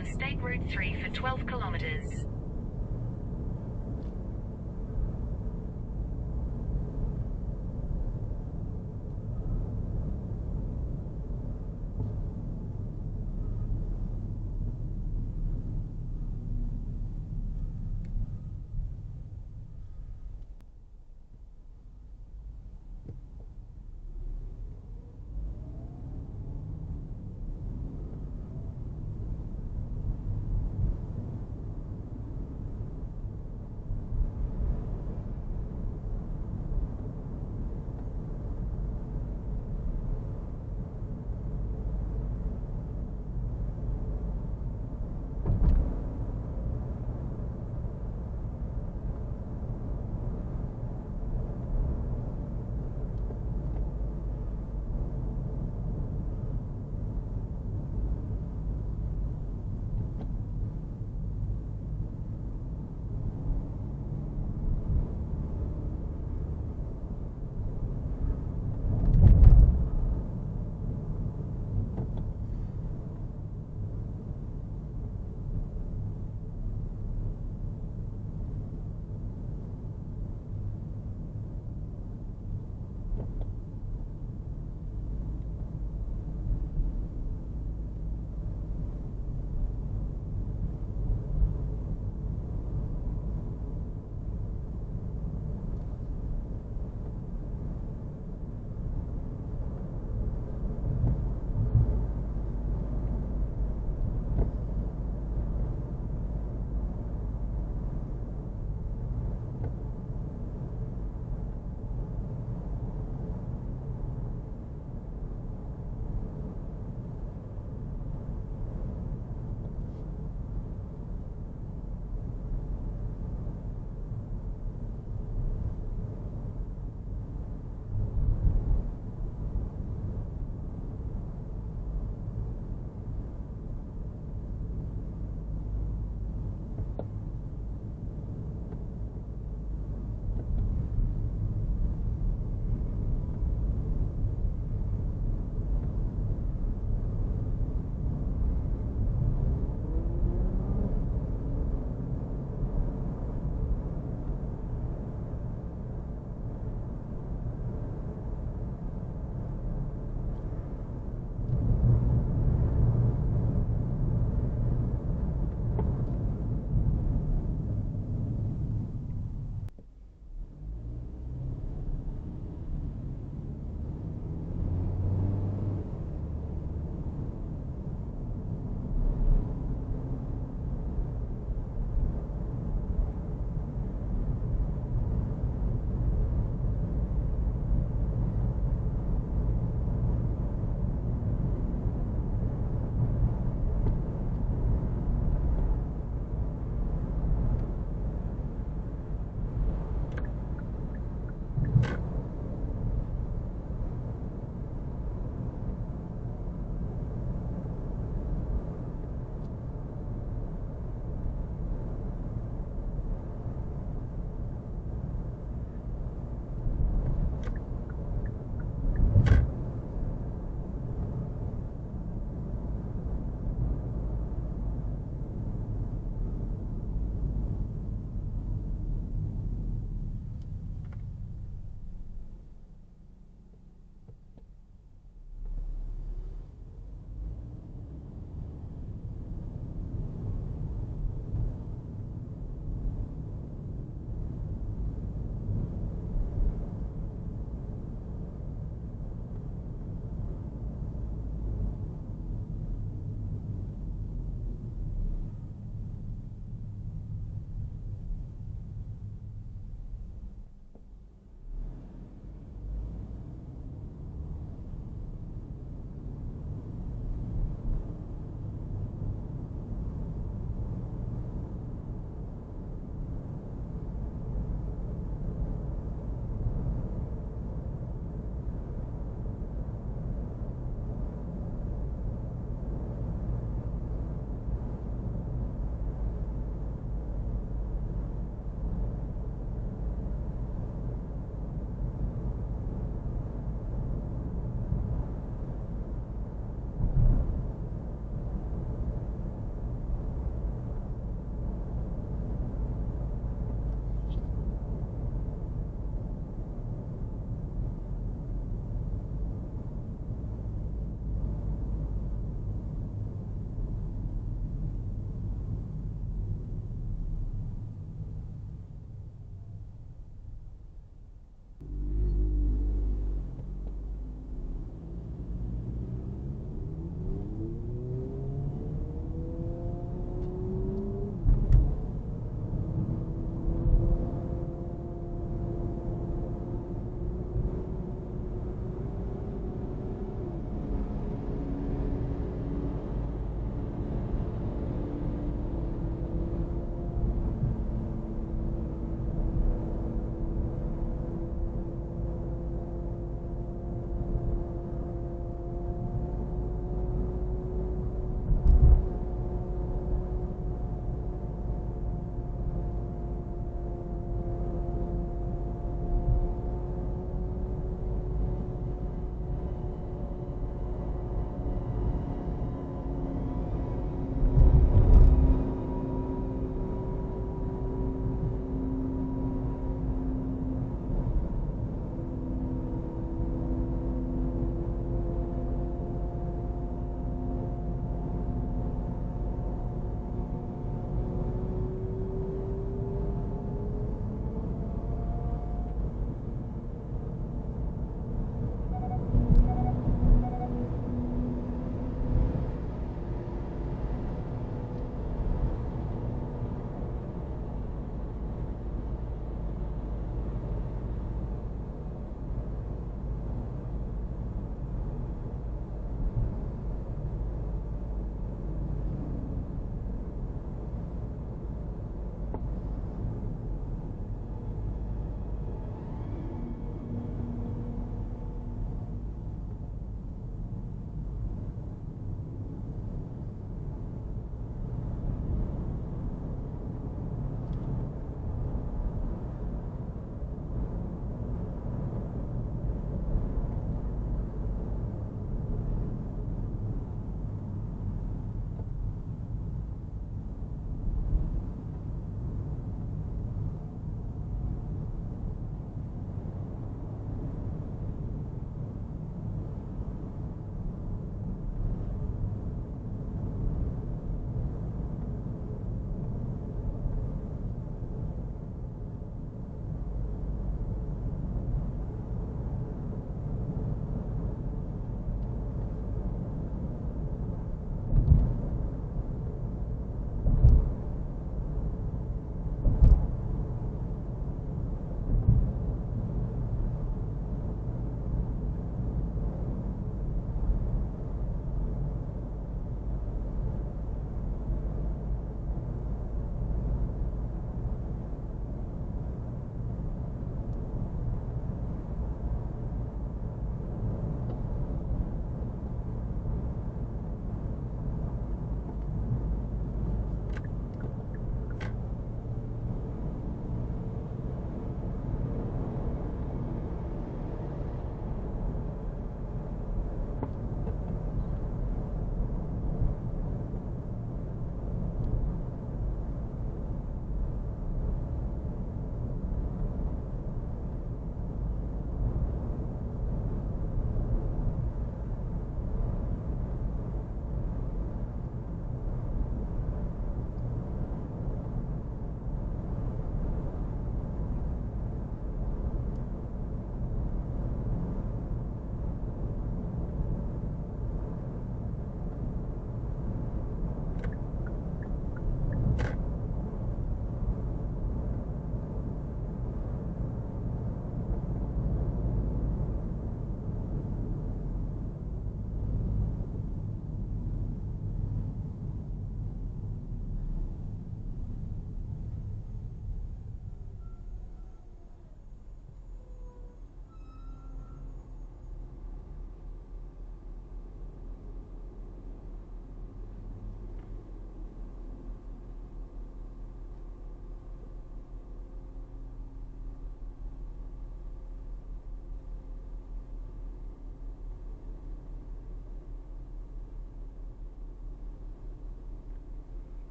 on State Route 3 for 12 kilometers.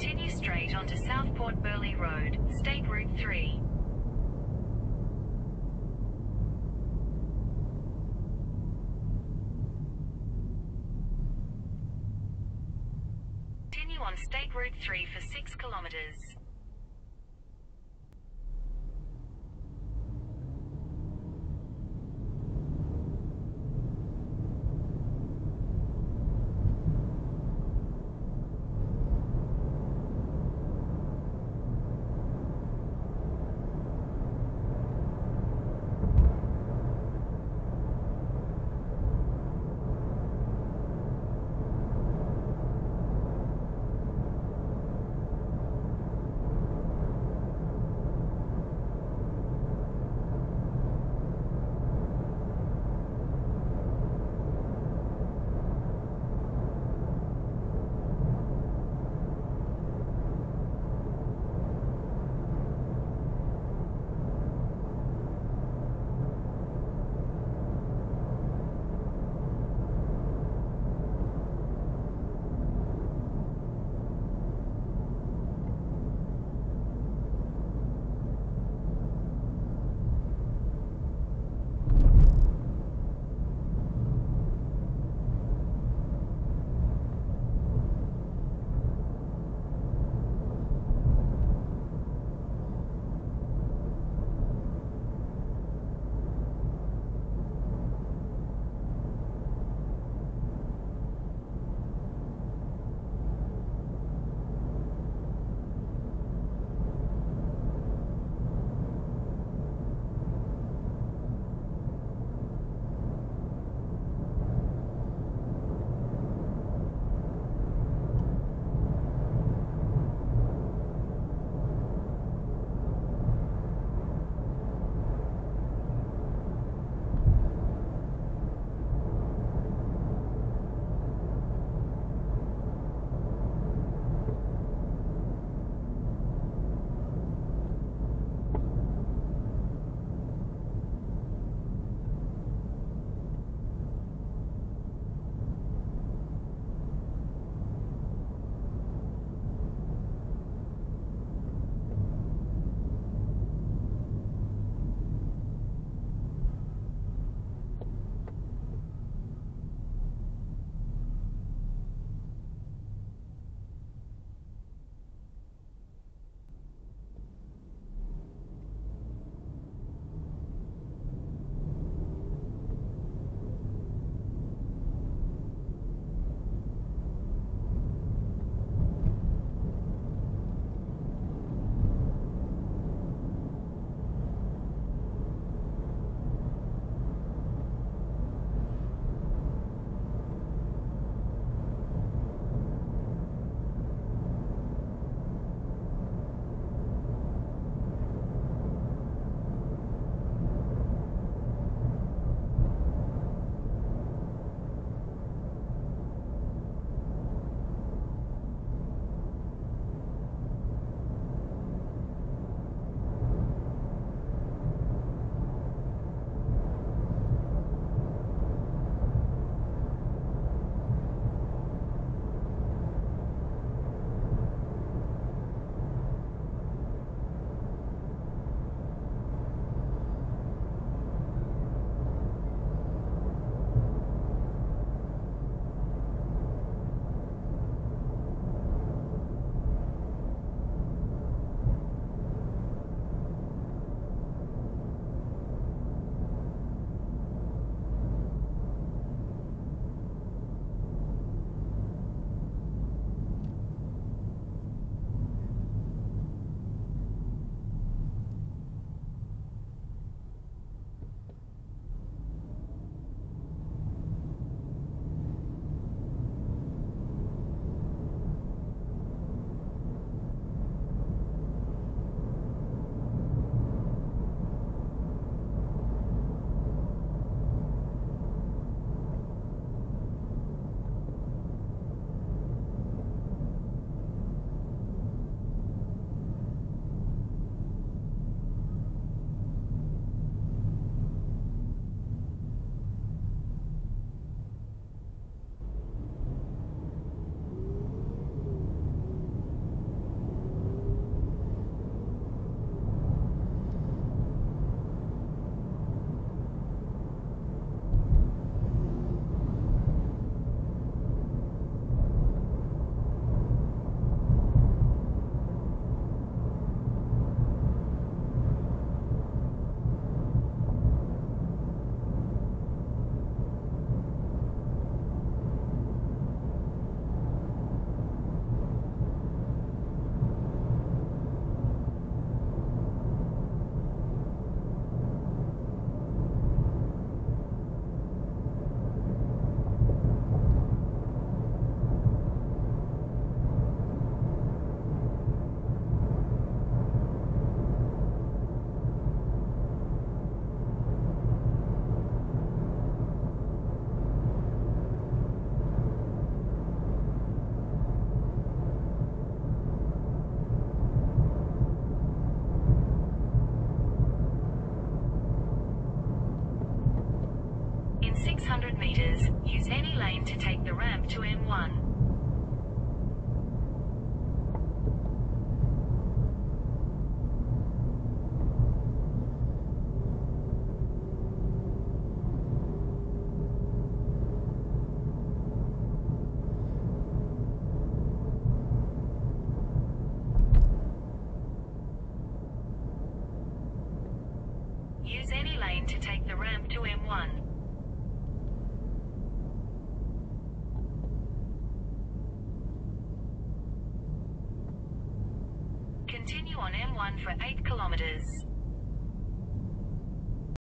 Continue straight onto Southport Burleigh Road, State Route 3. Continue on State Route 3 for 6 kilometers.